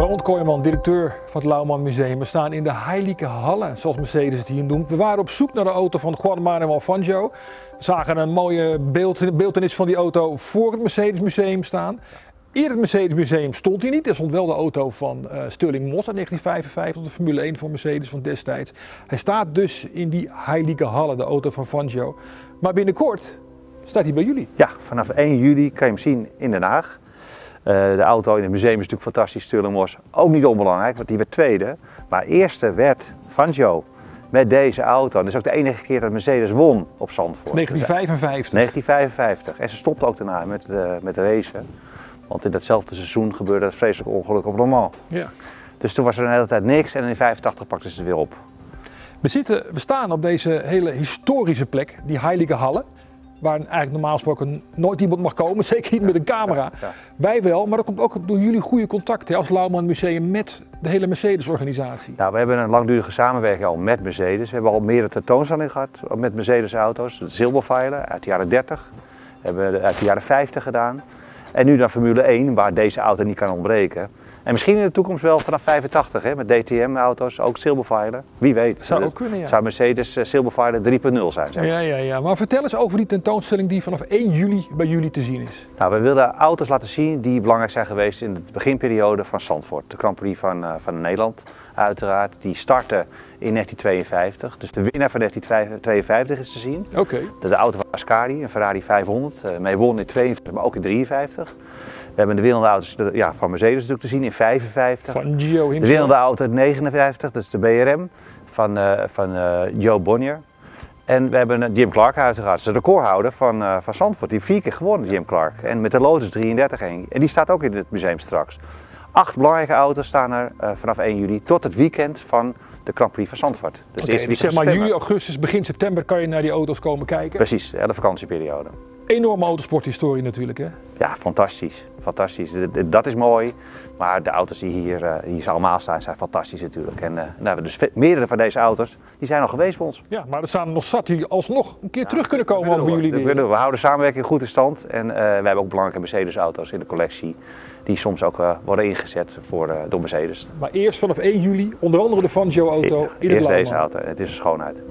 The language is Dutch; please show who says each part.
Speaker 1: Ronald Kooijman, directeur van het Lauwman Museum. We staan in de heilige Halle, zoals Mercedes het hier noemt. We waren op zoek naar de auto van Juan Manuel Fangio. We zagen een mooie beeld, beeldenis van die auto voor het Mercedes Museum staan. In het Mercedes Museum stond hij niet. Er stond wel de auto van uh, Stirling Moss uit 1955, de Formule 1 van Mercedes van destijds. Hij staat dus in die heilige Halle, de auto van Fangio. Maar binnenkort staat hij bij jullie.
Speaker 2: Ja, vanaf 1 juli kan je hem zien in Den Haag. Uh, de auto in het museum is natuurlijk fantastisch, Stirling Moss. Ook niet onbelangrijk, want die werd tweede. Maar eerste werd Fangio met deze auto. En dat is ook de enige keer dat Mercedes won op Zandvoort.
Speaker 1: 1955.
Speaker 2: 1955. En ze stopte ook daarna met, uh, met racen. Want in datzelfde seizoen gebeurde het vreselijk ongeluk op Le Mans.
Speaker 1: Ja.
Speaker 2: Dus toen was er een hele tijd niks en in 85 pakten ze het weer op.
Speaker 1: We, zitten, we staan op deze hele historische plek, die Heilige Halle. Waar eigenlijk normaal gesproken nooit iemand mag komen, zeker niet met een camera. Wij wel, maar dat komt ook door jullie goede contacten als Lauwman Museum met de hele Mercedes-organisatie.
Speaker 2: Nou, we hebben een langdurige samenwerking al met Mercedes. We hebben al meerdere tentoonstellingen gehad met Mercedes-auto's. De uit de jaren 30, we hebben uit de jaren 50 gedaan. En nu dan Formule 1, waar deze auto niet kan ontbreken. En misschien in de toekomst wel vanaf 85 hè, met DTM-auto's, ook Silverfighter. Wie weet.
Speaker 1: Zou ook kunnen, ja.
Speaker 2: Zou Mercedes uh, Silverfighter 3.0 zijn. Zeg.
Speaker 1: Ja, ja, ja. Maar vertel eens over die tentoonstelling die vanaf 1 juli bij jullie te zien is.
Speaker 2: Nou, we wilden auto's laten zien die belangrijk zijn geweest in de beginperiode van Zandvoort. De Grand Prix van, uh, van Nederland, uiteraard. Die startte in 1952. Dus de winnaar van 1952 is te zien.
Speaker 1: Oké. Okay.
Speaker 2: De, auto was Ascari, een Ferrari 500. Uh, mee won in 52, maar ook in 53. We hebben de winnende auto's ja, van Mercedes natuurlijk te zien in 55.
Speaker 1: Van Gio himself.
Speaker 2: De winnende auto in 59, dat is de BRM van, uh, van uh, Joe Bonnier. En we hebben Jim Clark uiteraard, dat is de recordhouder van, uh, van Zandvoort. Die heeft vier keer gewonnen, Jim Clark. En met de Lotus 33 heen. En die staat ook in het museum straks. Acht belangrijke auto's staan er vanaf 1 juli tot het weekend van de Grand Prix van Zandvoort.
Speaker 1: Dus, okay, dus zeg maar juli, augustus, begin september kan je naar die auto's komen kijken.
Speaker 2: Precies, ja, de vakantieperiode.
Speaker 1: Enorme autosporthistorie natuurlijk hè?
Speaker 2: Ja, fantastisch. Fantastisch. Dat is mooi. Maar de auto's die hier, uh, hier allemaal staan zijn fantastisch natuurlijk. En uh, nou, dus meerdere van deze auto's die zijn al geweest bij ons.
Speaker 1: Ja, maar er staan nog zat die alsnog een keer ja, terug kunnen komen over jullie weer.
Speaker 2: We, we houden samenwerking goed in stand. En uh, we hebben ook belangrijke Mercedes auto's in de collectie. Die soms ook worden ingezet voor, door Mercedes.
Speaker 1: Maar eerst vanaf 1 juli onder andere de Fangio auto in het
Speaker 2: Eerst deze auto. Het is een schoonheid.